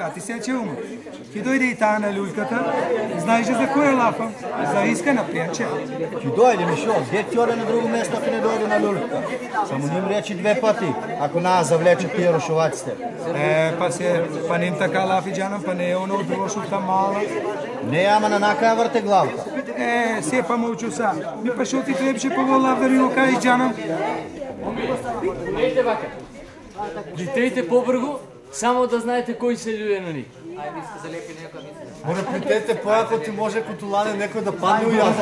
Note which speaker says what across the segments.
Speaker 1: Мичо, кати се чума. Ќе дојде и таа на люльката, знаеш за која лафа? За искана пријаче.
Speaker 2: Ќе дојде, Мишо, дед ќе оде на друго место, ако не дојде на люлката. Само ним речи две пати, ако нас завлече тие рушуваците.
Speaker 1: Е, па се, па ним така лафи джанам, па не е оно од лошута мала.
Speaker 2: Не, ама на накаја врте главка.
Speaker 1: Е, се па молчу са. Ми па шо ти требаше по лав да ми го кажеш джанам?
Speaker 3: Летејте побргу, само да знаете кои се луѓе на нив.
Speaker 2: Море плетете поако ти може кутулане некој да падне у јас.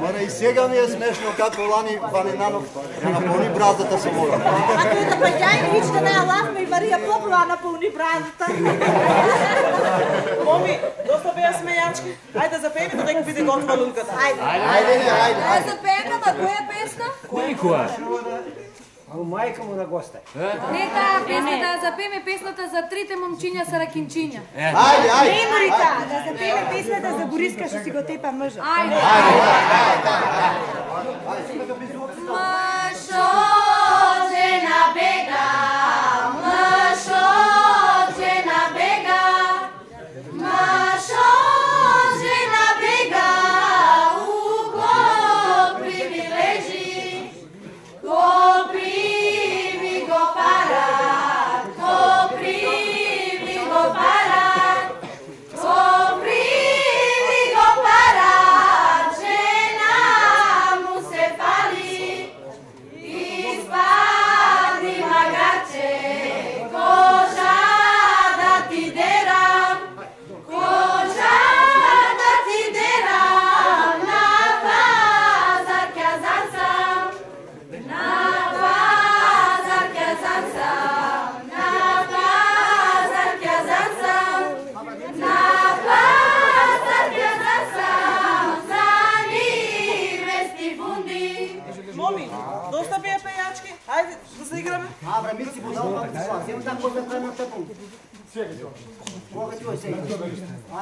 Speaker 2: Море и сега ми е смешно како лани Ванинанов ја наполни браздата со вода.
Speaker 4: А тој да па ја и вичте на лавме и Марија Попова наполни бразата.
Speaker 5: Моми, доста беа смејачки. Ајде запееме додека биде готова лунката.
Speaker 4: Ајде.
Speaker 2: Ајде, ајде,
Speaker 6: А
Speaker 2: ајде.
Speaker 6: за пејка, ма која песна?
Speaker 3: Никоја.
Speaker 7: Ама мајка му на госта.
Speaker 6: Не таа да ја запееме песната за трите момчиња са ракинчиња.
Speaker 2: Ајде, ајде.
Speaker 4: Меморита, да запееме песната за Бориска што си го тепа мъжа.
Speaker 6: Ајде. Мъжо, жена бега,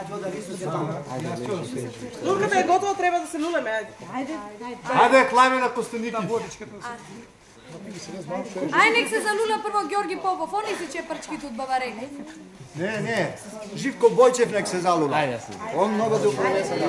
Speaker 7: А, ќе рису се таму.
Speaker 5: Лунката е готова, треба да се нулеме. Ајде.
Speaker 2: Ајде, клајме на Костеники.
Speaker 6: Ај нек се залула прво Георги Попов, они си чепрчките од Баварене.
Speaker 2: Не, не. Живко Бојчев нек се залула.
Speaker 3: Ајде се.
Speaker 2: Он много да упронесе да.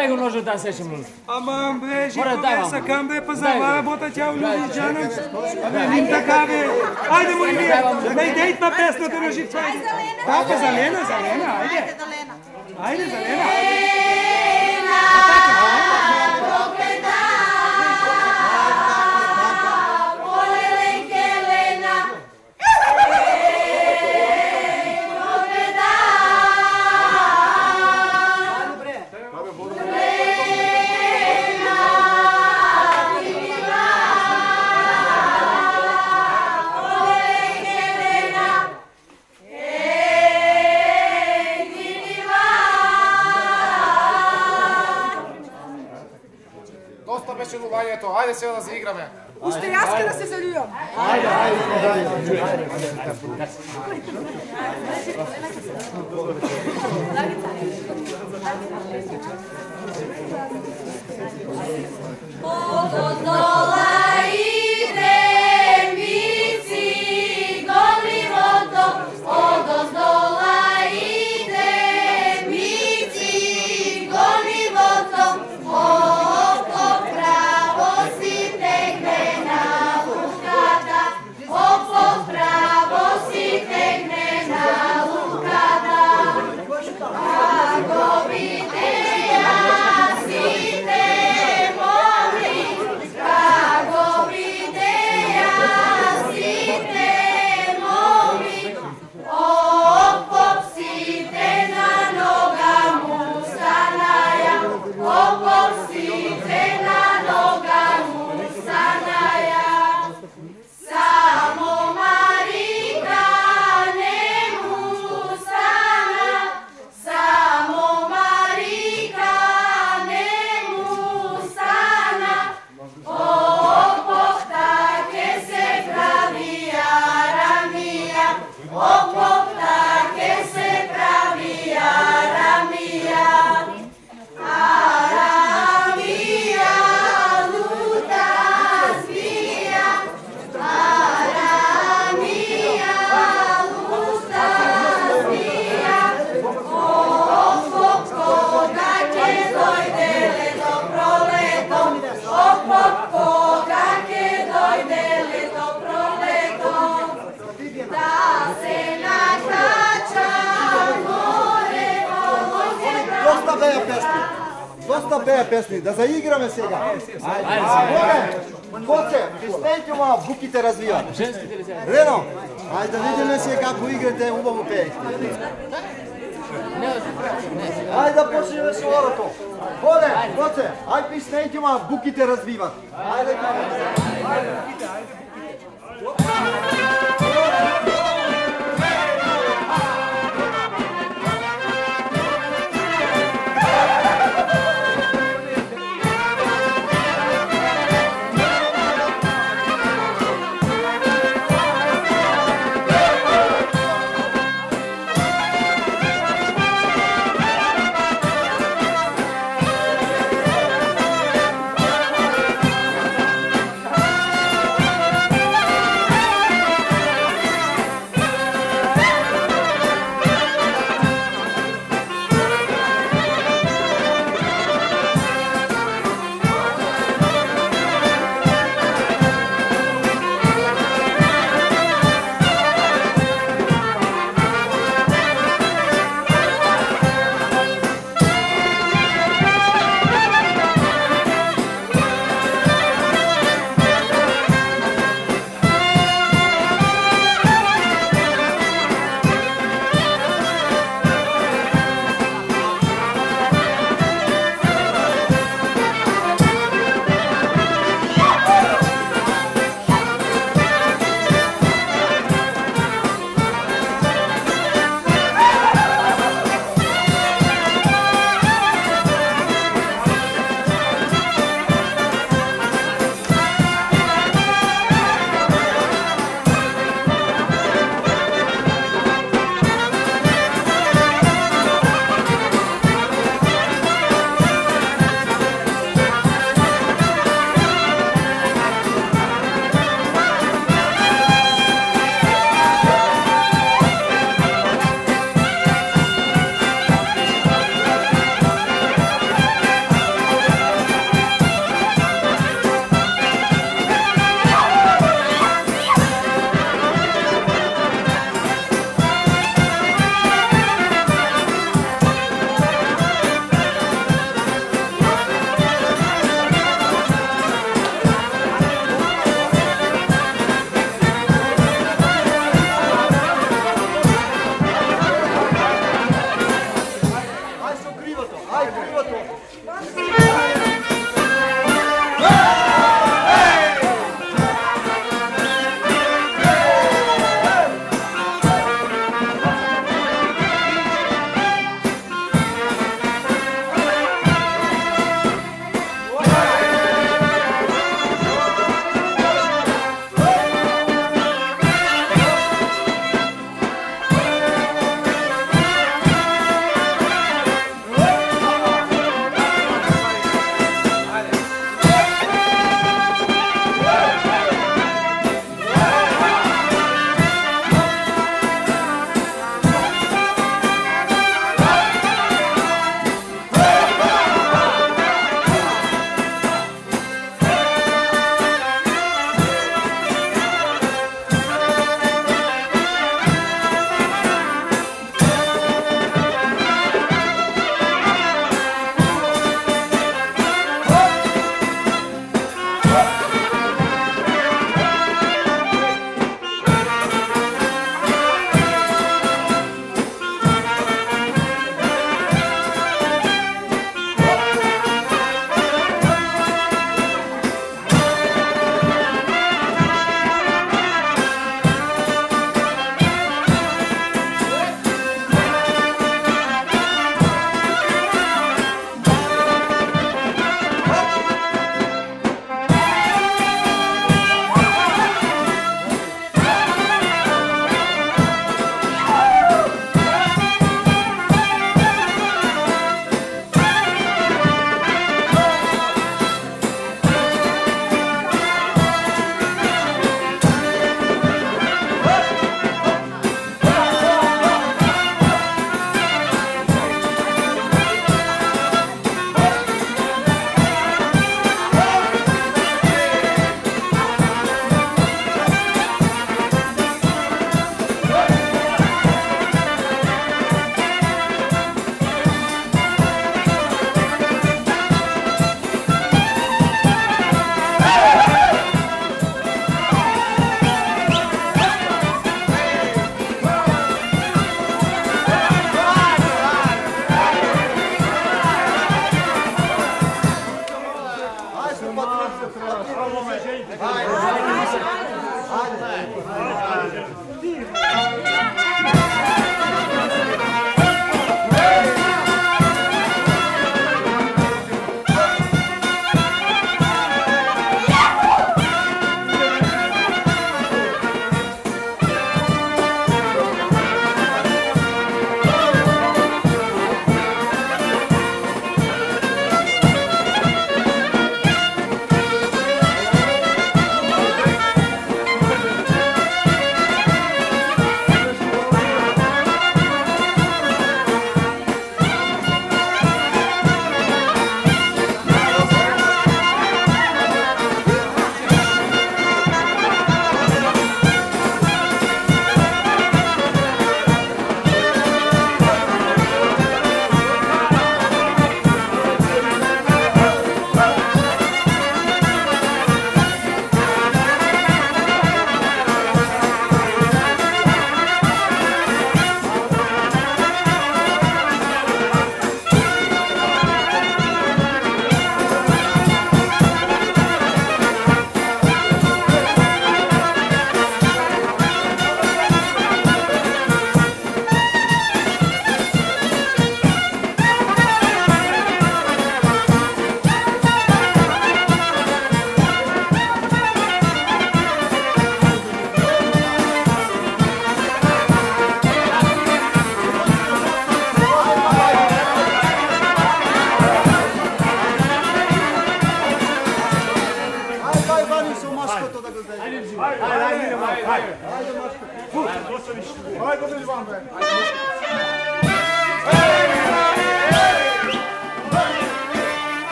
Speaker 3: Дај го ножот да сечем луна.
Speaker 1: Ама бе,
Speaker 3: Море,
Speaker 1: Живко
Speaker 3: дай,
Speaker 1: бе,
Speaker 3: мамо.
Speaker 1: сакам бе, па за
Speaker 3: Дай,
Speaker 1: ова
Speaker 3: бе.
Speaker 1: работа тя улюби
Speaker 3: Дай,
Speaker 1: джанам. Абе, ним така бе. Ајде му вие, да идејт на песната на Живко. Да, па за
Speaker 6: Ajde sve da se igrame. Ušte jaske da se zaljujam. Ajde, ajde, ajde.
Speaker 2: Ajde, ajde. Доста пеја песни, да заиграме сега. Ајде, Коце, писнејте ма, буките развиват.
Speaker 3: Женските ли се?
Speaker 2: Рено, ајде да видиме сега како играте, убаво пеете. Ајде да почнеме со орото. Оде, Коце, ај писнејте ма, буките развиват. Ајде,
Speaker 8: Aјде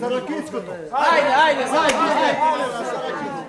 Speaker 6: Сорокинську. Айде,
Speaker 2: айде, айде.